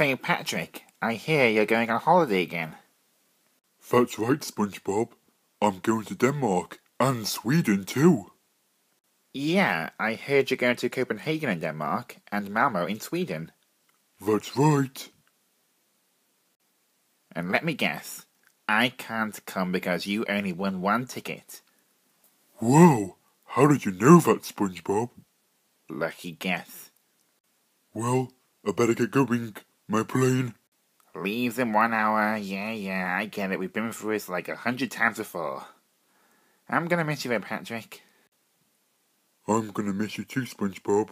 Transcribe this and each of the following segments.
St. Patrick, I hear you're going on holiday again. That's right, SpongeBob. I'm going to Denmark and Sweden too. Yeah, I heard you're going to Copenhagen in Denmark and Malmo in Sweden. That's right. And let me guess, I can't come because you only won one ticket. Whoa, how did you know that, SpongeBob? Lucky guess. Well, I better get going. My plane. Leaves in one hour. Yeah, yeah, I get it. We've been through this like a hundred times before. I'm gonna miss you though, Patrick. I'm gonna miss you too, SpongeBob.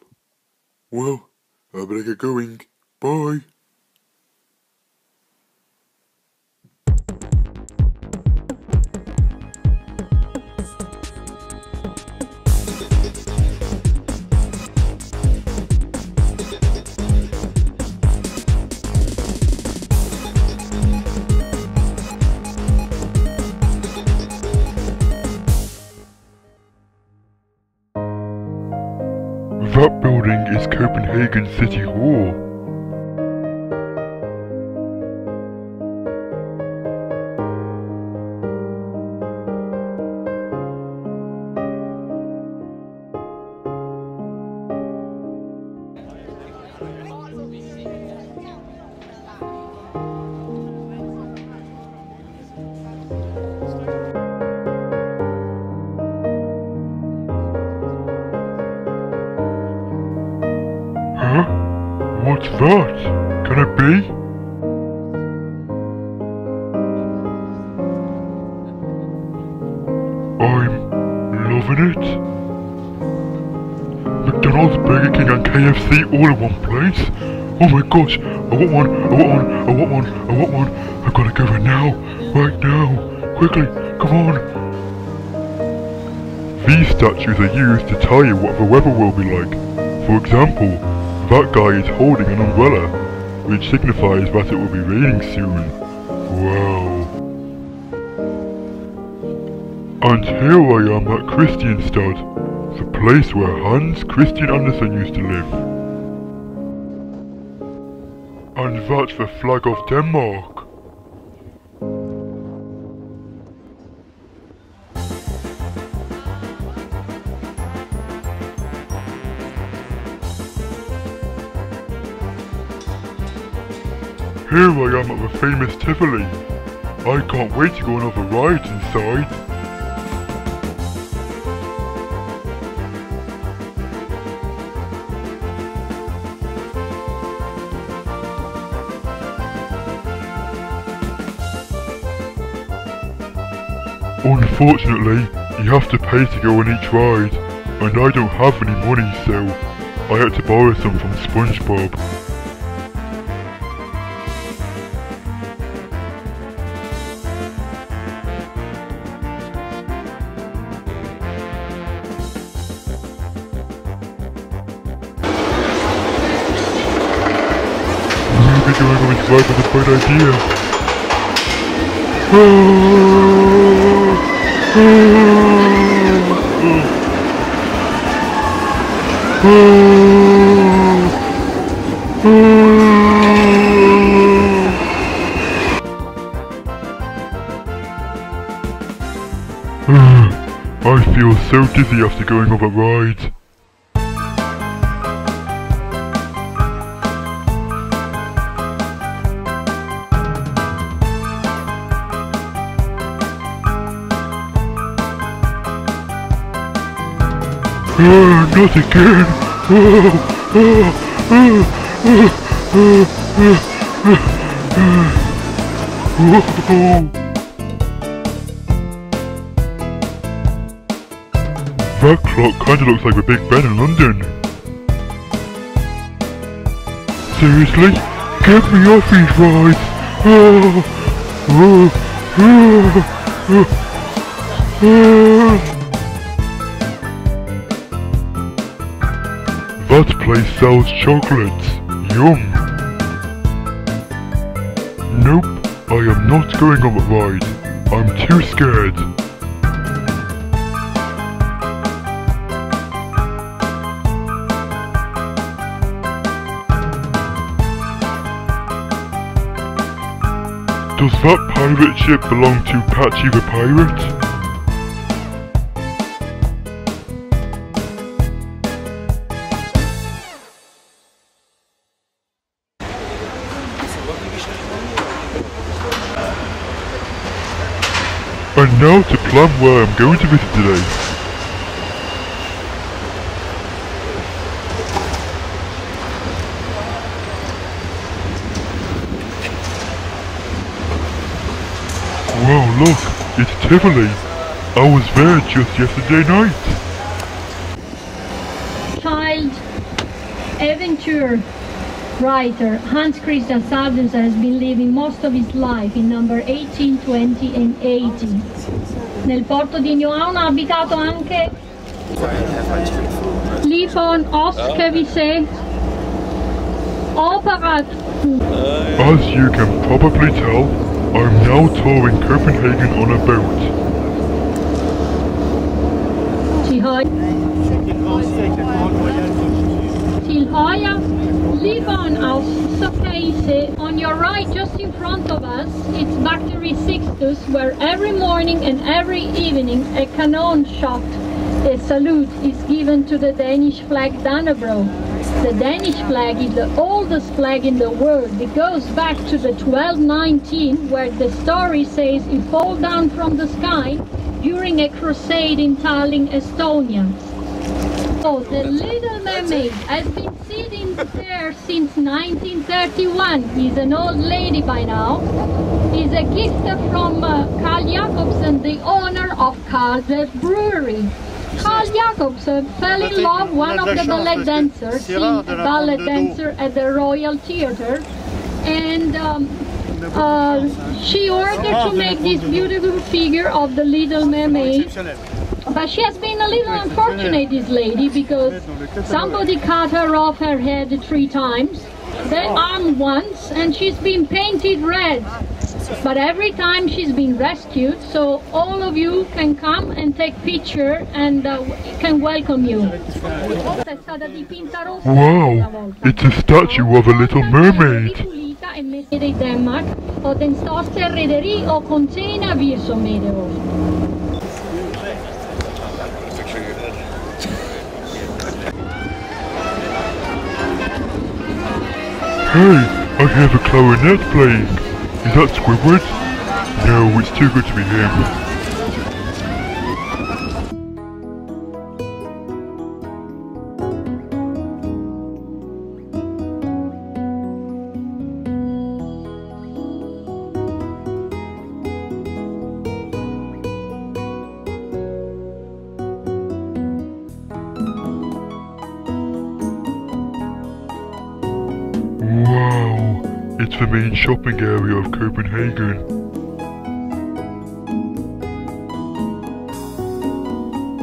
Well, I better get going. Bye. City Hall. That? Can it be? I'm loving it. McDonald's, Burger King and KFC all in one place? Oh my gosh, I want one, I want one, I want one, I want one. I've gotta go there now, right now. Quickly, come on. These statues are used to tell you what the weather will be like. For example, that guy is holding an umbrella, which signifies that it will be raining soon. Wow. And here I am at Christianstad, the place where Hans Christian Andersen used to live. And that's the flag of Denmark. Here I am at the famous Tivoli. I can't wait to go on other rides inside. Unfortunately, you have to pay to go on each ride, and I don't have any money so I had to borrow some from SpongeBob. A idea. I feel so dizzy after going on that ride. Ah, not again! That clock kinda looks like the Big Ben in London. Seriously? Get me off these rides! Ah, ah, ah, ah, ah. That place sells chocolates. Yum. Nope, I am not going on that ride. I'm too scared. Does that pirate ship belong to Patchy the Pirate? Now to plan where I'm going to visit today. Wow, look, it's Tivoli. I was there just yesterday night. Child adventure writer Hans Christian Saldenser has been living most of his life in number 18, 20 and 80. Nel porto di Nyon ha abitato anche Lifon Oskevise Opera As you can probably tell, I'm now touring Copenhagen on a boat. Tilhaya Livon Aussapace on your right just in front of us it's Battery Sixtus where every morning and every evening a cannon shot a salute is given to the Danish flag Dannebrog. The Danish flag is the oldest flag in the world. It goes back to the 1219 where the story says it fell down from the sky during a crusade in Tallinn, Estonia. Oh, the Little Mermaid has been sitting there since 1931. He's an old lady by now. He's a gift from uh, Carl Jacobsen, the owner of Carlsberg Brewery. Carl Jacobsen fell in love with one of the ballet dancers, sing a ballet dancer at the Royal Theatre, and um, uh, she ordered to make this beautiful figure of the Little Mermaid. But she has been a little unfortunate, this lady, because somebody cut her off her head three times, the arm once, and she's been painted red. But every time she's been rescued, so all of you can come and take picture and uh, can welcome you. Wow, it's a statue of a little mermaid. i og den rederi og containervirksomheder. Hey, I hear the clarinet playing. Is that Squidward? No, it's too good to be him. Copenhagen.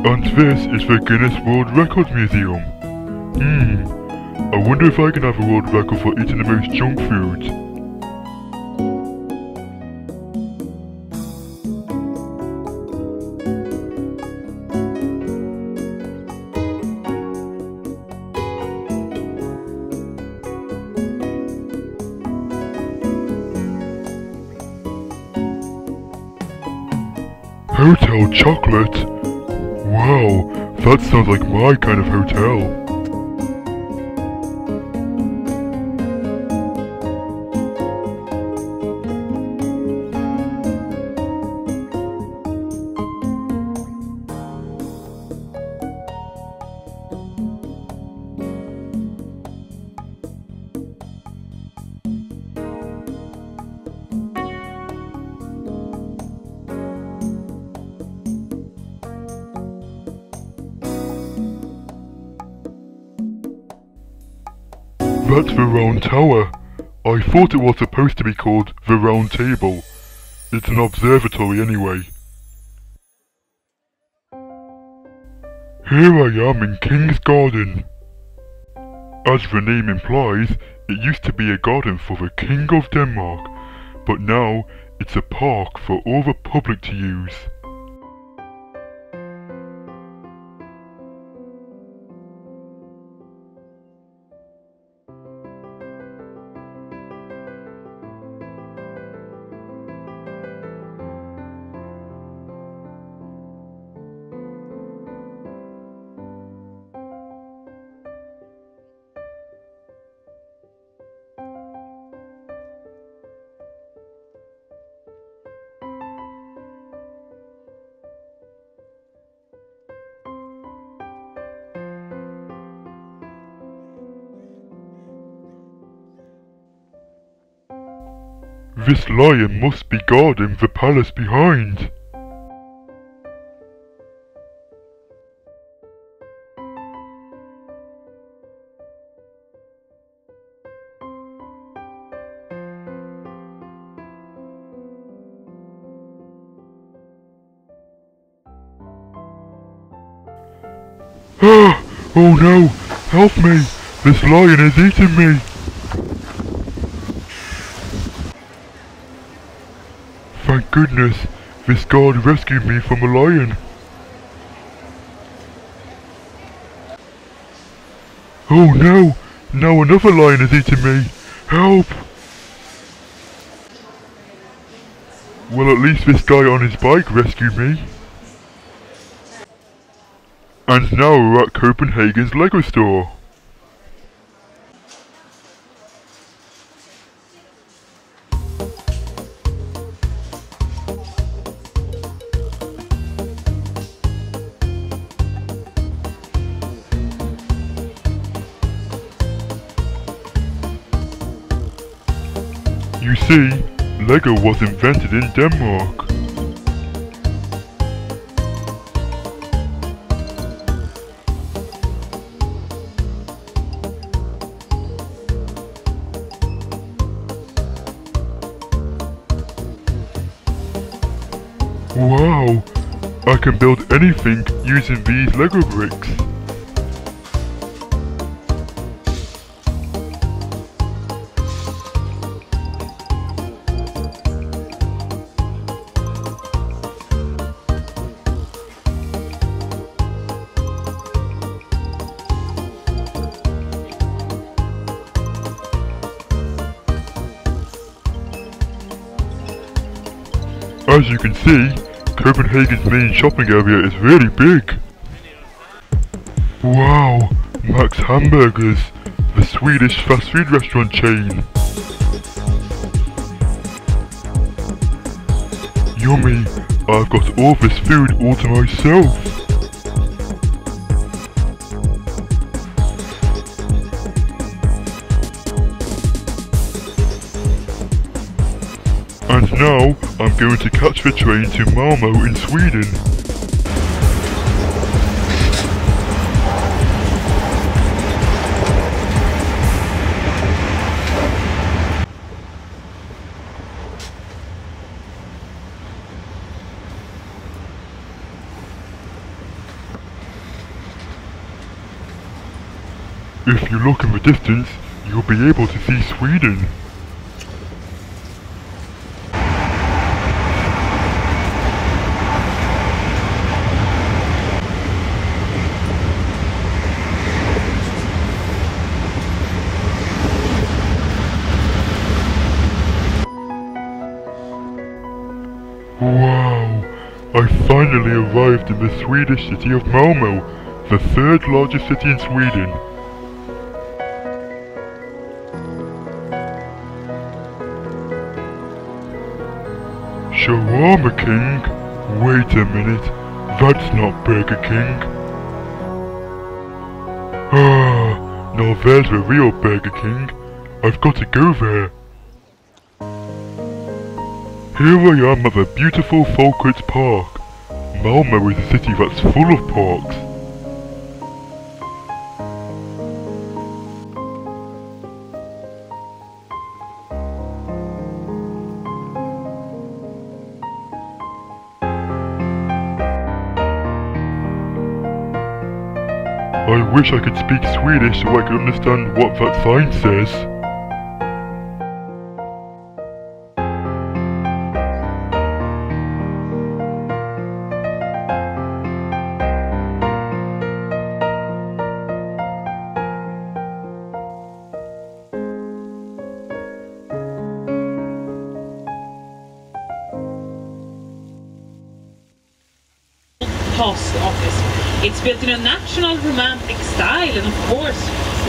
And this is the Guinness World Records Museum. Hmm, I wonder if I can have a world record for eating the most junk food. Chocolate? Wow, that sounds like my kind of hotel. That's the round tower. I thought it was supposed to be called the round table. It's an observatory anyway. Here I am in King's Garden. As the name implies, it used to be a garden for the King of Denmark, but now it's a park for all the public to use. This lion must be guarding the palace behind. Ah! Oh no! Help me! This lion is eating me! Thank goodness, this guard rescued me from a lion. Oh no! Now another lion is eating me! Help! Well at least this guy on his bike rescued me. And now we're at Copenhagen's Lego store. You see, Lego was invented in Denmark. Wow! I can build anything using these Lego bricks. As you can see, Copenhagen's main shopping area is really big. Wow, Max Hamburgers, the Swedish fast food restaurant chain. Yummy, I've got all this food all to myself. And now, I'm going to catch the train to Malmo in Sweden. If you look in the distance, you'll be able to see Sweden. Wow! I finally arrived in the Swedish city of Malmo, the third largest city in Sweden. Shawarma King? Wait a minute, that's not Burger King. Ah, now there's the real Burger King. I've got to go there. Here I am at the beautiful Folkets Park. Malmo is a city that's full of parks. I wish I could speak Swedish so I could understand what that sign says.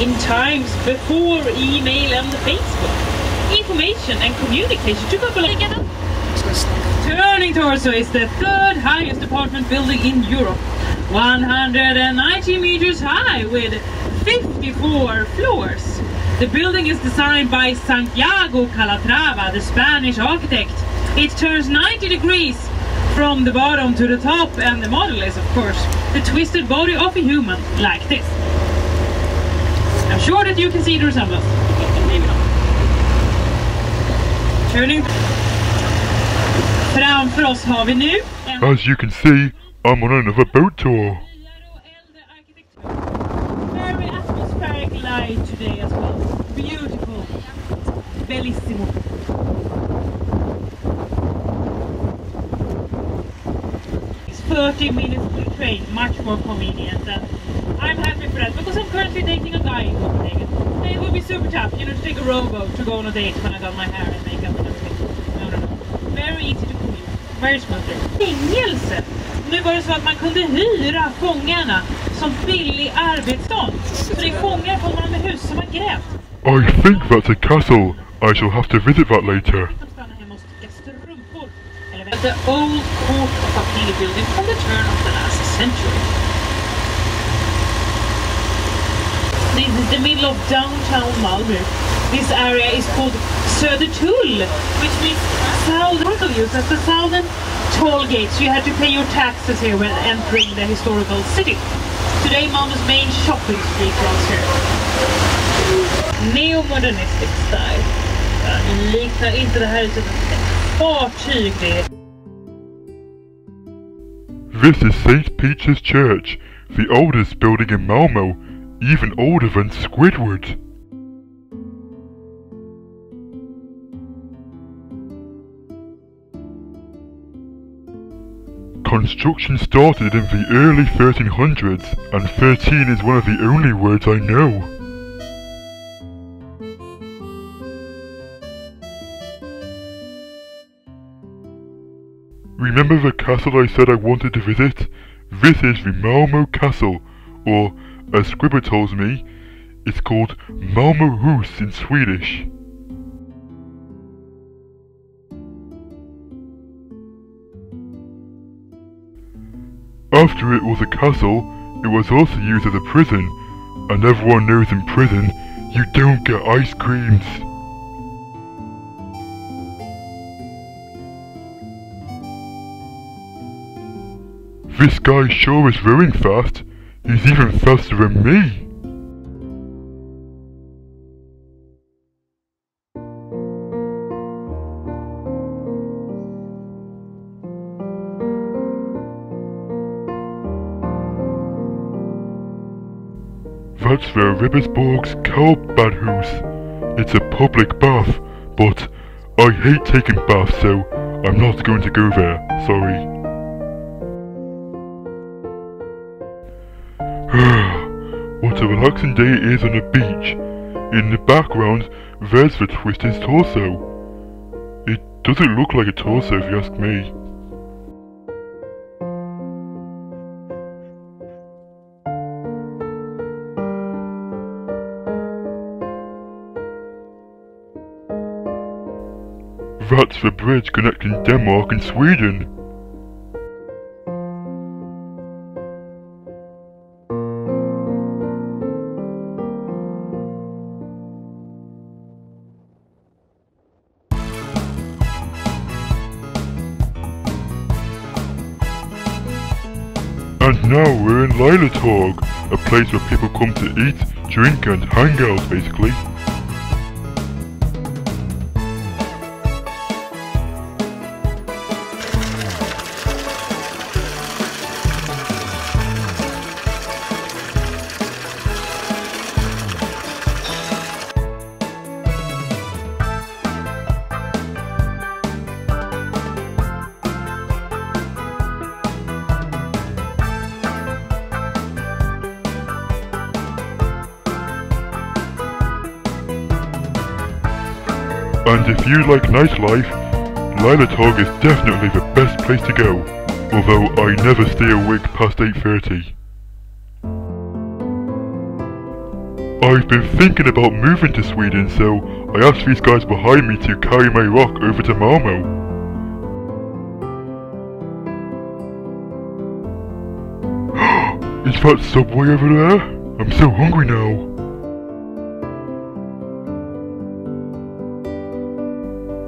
In times before email and Facebook. Information and communication took up a lot. Turning Torso is the third highest apartment building in Europe. 190 meters high with 54 floors. The building is designed by Santiago Calatrava, the Spanish architect. It turns 90 degrees from the bottom to the top and the model is of course the twisted body of a human like this. I'm sure that you can see the resemblance. Maybe not. Turning Framför oss har vi nu As you can see, I'm on another boat tour. Very atmospheric light today as well. Beautiful. Bellissimo. It's 30 minutes to train, much more convenient. And I'm happy for that because I'm currently dating a guy in Copenhagen. And it would be super tough, you know, to take a rowboat to go on a date when I got my hair and makeup and everything. No, no, no. Very easy to commute. Very smoothly. Fängelse! Nu var det så att man kunde hyra fångarna som billig arbetsstånd. Så det är fångar från Malmöhus som har grävt. I think that's a castle. I shall have to visit that later. De stannar hemma hos strumpor. Eller The old court of appeal building from the turn of the last century. This is the middle of downtown Malmö. This area is called Södertull, which means southern Portuguese as the southern toll gates. You had to pay your taxes here when entering the historical city. Today Malmö's main shopping street runs here. Neomodernistic style. Liknar inte det här ett fartyg det. This is St. Peter's Church, the oldest building in Malmo, even older than Squidward. Construction started in the early 1300s, and 13 is one of the only words I know. Remember the castle I said I wanted to visit? This is the Malmo Castle, or, as Scribber tells me, it's called Malmo Hus in Swedish. After it was a castle, it was also used as a prison, and everyone knows in prison, you don't get ice creams. This guy sure is rowing fast. He's even faster than me. That's the Ribersborg's Kallbadhus. It's a public bath, but I hate taking baths, so I'm not going to go there. Sorry. A relaxing day it is on a beach. In the background, there's the Twisted torso. It doesn't look like a torso if you ask me. That's the bridge connecting Denmark and Sweden. And now we're in Lilla Torg, a place where people come to eat, drink and hang out basically. If you like nightlife, Lilla Torg is definitely the best place to go, although I never stay awake past 8.30. I've been thinking about moving to Sweden, so I asked these guys behind me to carry my rock over to Malmo. Is that Subway over there? I'm so hungry now.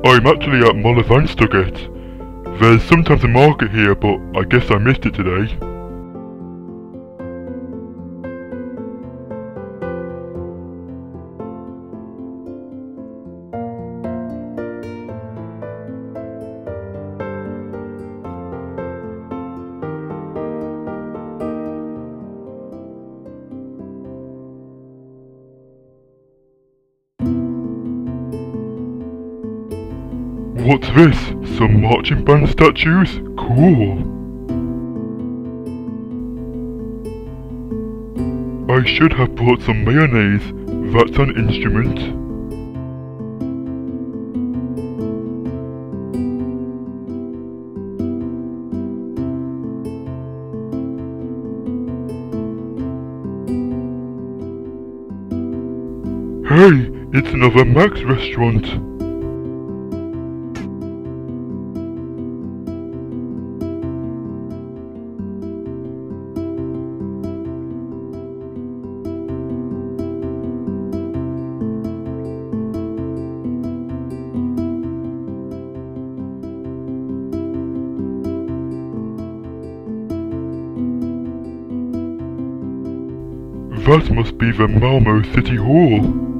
I'm actually at Möllevångstorget. There's sometimes a market here, but I guess I missed it today. What's this? Some marching band statues? Cool. I should have brought some mayonnaise. That's an instrument. Hey, it's another Max restaurant. Be the Malmo City Hall.